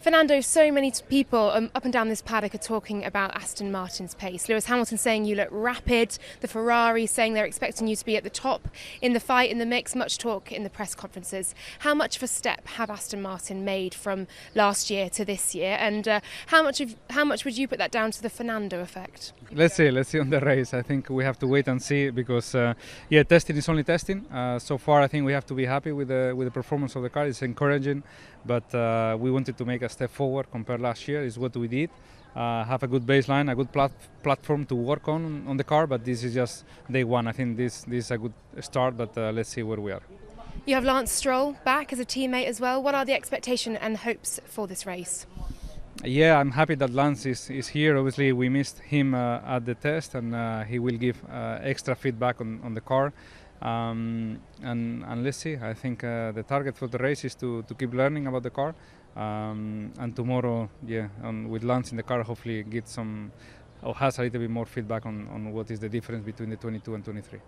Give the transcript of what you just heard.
Fernando, so many people um, up and down this paddock are talking about Aston Martin's pace. Lewis Hamilton saying you look rapid, the Ferrari saying they're expecting you to be at the top in the fight, in the mix, much talk in the press conferences. How much of a step have Aston Martin made from last year to this year, and uh, how much of, how much would you put that down to the Fernando effect? Let's see, let's see on the race. I think we have to wait and see because, uh, yeah, testing is only testing. Uh, so far, I think we have to be happy with the with the performance of the car. It's encouraging, but uh, we wanted to make a step forward compared last year. Is what we did. Uh, have a good baseline, a good plat- platform to work on on the car. But this is just day one. I think this this is a good start. But uh, let's see where we are. You have Lance Stroll back as a teammate as well. What are the expectations and hopes for this race? Yeah, I'm happy that Lance is, is here. Obviously, we missed him uh, at the test, and uh, he will give uh, extra feedback on, on the car. Um, and, and let's see. I think uh, the target for the race is to, to keep learning about the car. Um, and tomorrow, yeah, with Lance in the car, hopefully get some or has a little bit more feedback on, on what is the difference between the 22 and 23.